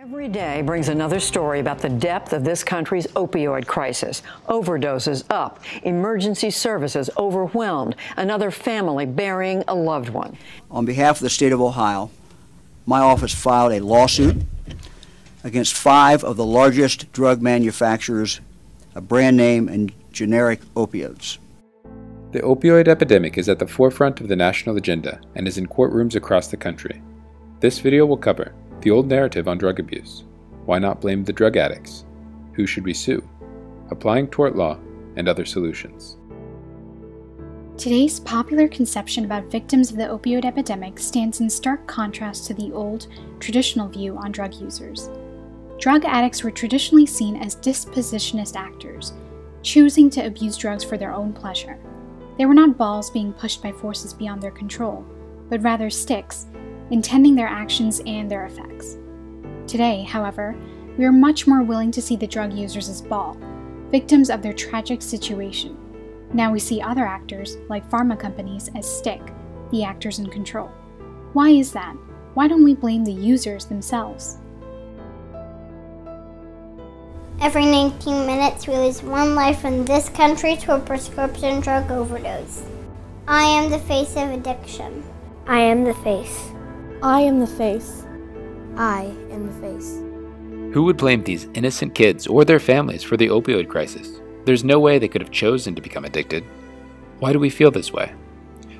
Every day brings another story about the depth of this country's opioid crisis. Overdoses up, emergency services overwhelmed, another family burying a loved one. On behalf of the state of Ohio, my office filed a lawsuit against five of the largest drug manufacturers of brand name and generic opioids. The opioid epidemic is at the forefront of the national agenda and is in courtrooms across the country. This video will cover the old narrative on drug abuse, why not blame the drug addicts, who should we sue, applying tort law, and other solutions. Today's popular conception about victims of the opioid epidemic stands in stark contrast to the old, traditional view on drug users. Drug addicts were traditionally seen as dispositionist actors, choosing to abuse drugs for their own pleasure. They were not balls being pushed by forces beyond their control, but rather sticks, intending their actions and their effects. Today, however, we are much more willing to see the drug users as ball, victims of their tragic situation. Now we see other actors, like pharma companies, as stick, the actors in control. Why is that? Why don't we blame the users themselves? Every 19 minutes, we lose one life in this country to a prescription drug overdose. I am the face of addiction. I am the face. I am the face. I am the face. Who would blame these innocent kids or their families for the opioid crisis? There's no way they could have chosen to become addicted. Why do we feel this way?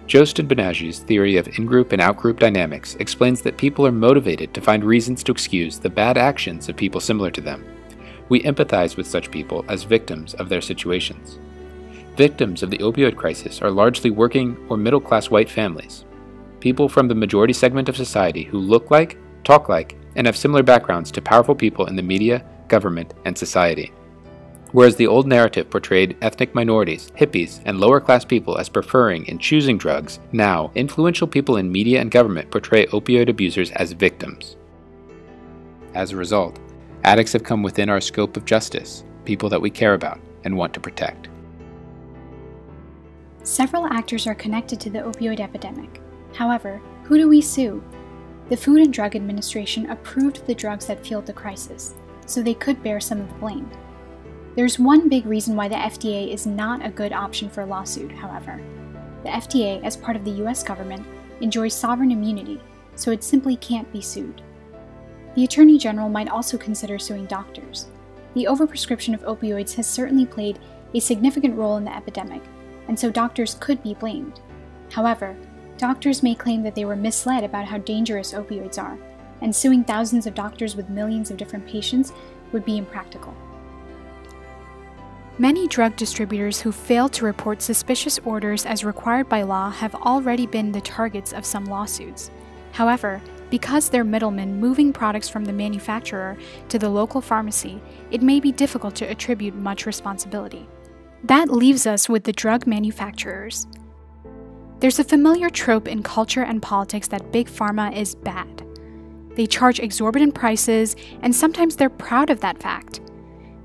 Jost and Banaji's theory of in group and out group dynamics explains that people are motivated to find reasons to excuse the bad actions of people similar to them. We empathize with such people as victims of their situations. Victims of the opioid crisis are largely working or middle class white families. People from the majority segment of society who look like, talk like, and have similar backgrounds to powerful people in the media, government, and society. Whereas the old narrative portrayed ethnic minorities, hippies, and lower class people as preferring and choosing drugs, now influential people in media and government portray opioid abusers as victims. As a result, Addicts have come within our scope of justice, people that we care about and want to protect. Several actors are connected to the opioid epidemic. However, who do we sue? The Food and Drug Administration approved the drugs that fueled the crisis, so they could bear some of the blame. There's one big reason why the FDA is not a good option for a lawsuit, however. The FDA, as part of the US government, enjoys sovereign immunity, so it simply can't be sued. The Attorney General might also consider suing doctors. The overprescription of opioids has certainly played a significant role in the epidemic, and so doctors could be blamed. However, doctors may claim that they were misled about how dangerous opioids are, and suing thousands of doctors with millions of different patients would be impractical. Many drug distributors who fail to report suspicious orders as required by law have already been the targets of some lawsuits. However, because they're middlemen moving products from the manufacturer to the local pharmacy, it may be difficult to attribute much responsibility. That leaves us with the drug manufacturers. There's a familiar trope in culture and politics that big pharma is bad. They charge exorbitant prices, and sometimes they're proud of that fact.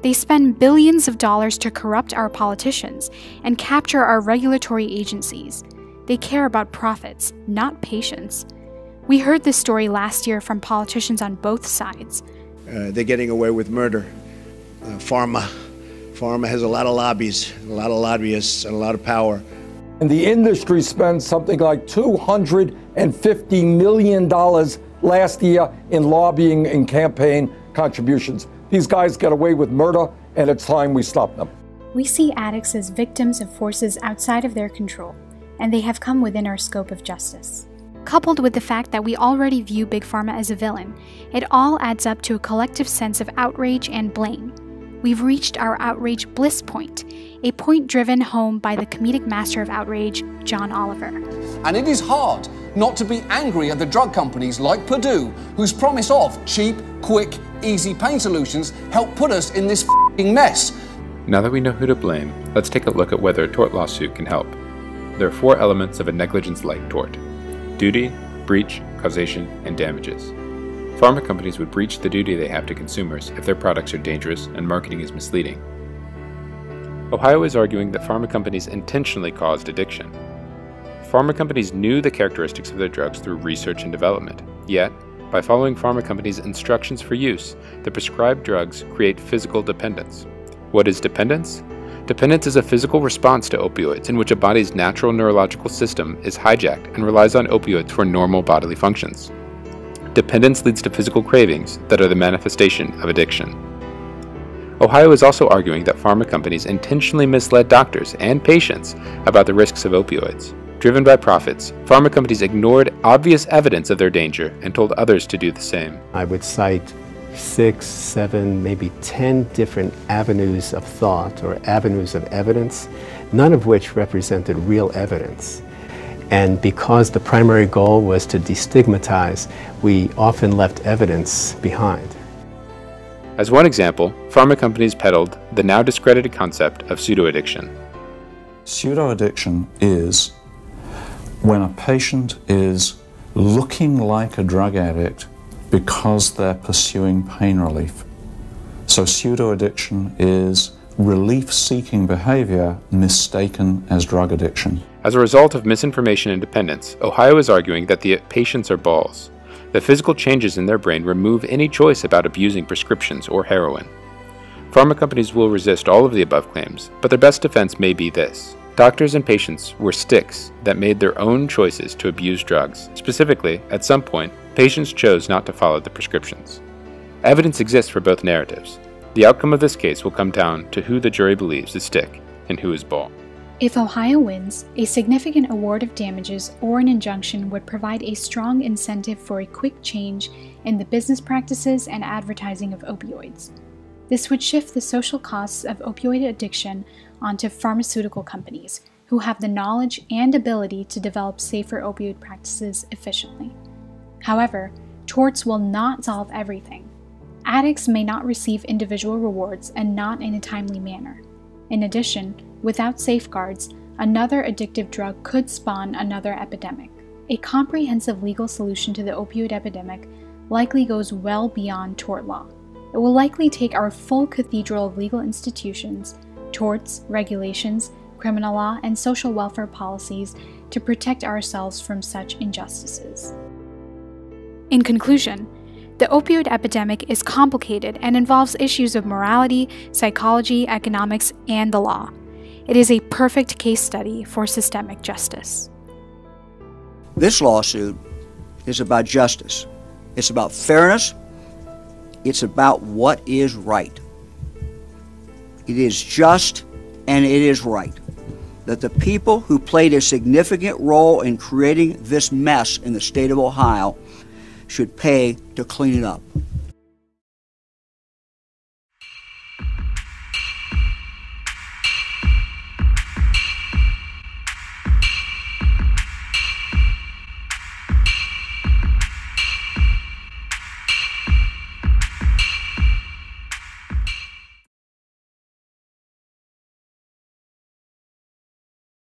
They spend billions of dollars to corrupt our politicians and capture our regulatory agencies. They care about profits, not patients. We heard this story last year from politicians on both sides. Uh, they're getting away with murder. Uh, pharma, pharma has a lot of lobbies, a lot of lobbyists, and a lot of power. And the industry spent something like $250 million last year in lobbying and campaign contributions. These guys get away with murder, and it's time we stop them. We see addicts as victims of forces outside of their control, and they have come within our scope of justice. Coupled with the fact that we already view Big Pharma as a villain, it all adds up to a collective sense of outrage and blame. We've reached our outrage bliss point, a point driven home by the comedic master of outrage, John Oliver. And it is hard not to be angry at the drug companies like Purdue, whose promise of cheap, quick, easy pain solutions helped put us in this mess. Now that we know who to blame, let's take a look at whether a tort lawsuit can help. There are four elements of a negligence like tort duty, breach, causation, and damages. Pharma companies would breach the duty they have to consumers if their products are dangerous and marketing is misleading. Ohio is arguing that pharma companies intentionally caused addiction. Pharma companies knew the characteristics of their drugs through research and development, yet, by following pharma companies' instructions for use, the prescribed drugs create physical dependence. What is dependence? Dependence is a physical response to opioids in which a body's natural neurological system is hijacked and relies on opioids for normal bodily functions. Dependence leads to physical cravings that are the manifestation of addiction. Ohio is also arguing that pharma companies intentionally misled doctors and patients about the risks of opioids. Driven by profits, pharma companies ignored obvious evidence of their danger and told others to do the same. I would cite six, seven, maybe ten different avenues of thought or avenues of evidence, none of which represented real evidence. And because the primary goal was to destigmatize, we often left evidence behind. As one example, pharma companies peddled the now discredited concept of pseudoaddiction. Pseudoaddiction is when a patient is looking like a drug addict because they're pursuing pain relief. So pseudo-addiction is relief-seeking behavior mistaken as drug addiction. As a result of misinformation and dependence, Ohio is arguing that the patients are balls. The physical changes in their brain remove any choice about abusing prescriptions or heroin. Pharma companies will resist all of the above claims, but their best defense may be this. Doctors and patients were sticks that made their own choices to abuse drugs. Specifically, at some point, patients chose not to follow the prescriptions. Evidence exists for both narratives. The outcome of this case will come down to who the jury believes is stick and who is ball. If Ohio wins, a significant award of damages or an injunction would provide a strong incentive for a quick change in the business practices and advertising of opioids. This would shift the social costs of opioid addiction onto pharmaceutical companies, who have the knowledge and ability to develop safer opioid practices efficiently. However, torts will not solve everything. Addicts may not receive individual rewards and not in a timely manner. In addition, without safeguards, another addictive drug could spawn another epidemic. A comprehensive legal solution to the opioid epidemic likely goes well beyond tort law. It will likely take our full cathedral of legal institutions, torts, regulations, criminal law, and social welfare policies to protect ourselves from such injustices. In conclusion, the opioid epidemic is complicated and involves issues of morality, psychology, economics, and the law. It is a perfect case study for systemic justice. This lawsuit is about justice. It's about fairness. It's about what is right. It is just and it is right that the people who played a significant role in creating this mess in the state of Ohio should pay to clean it up.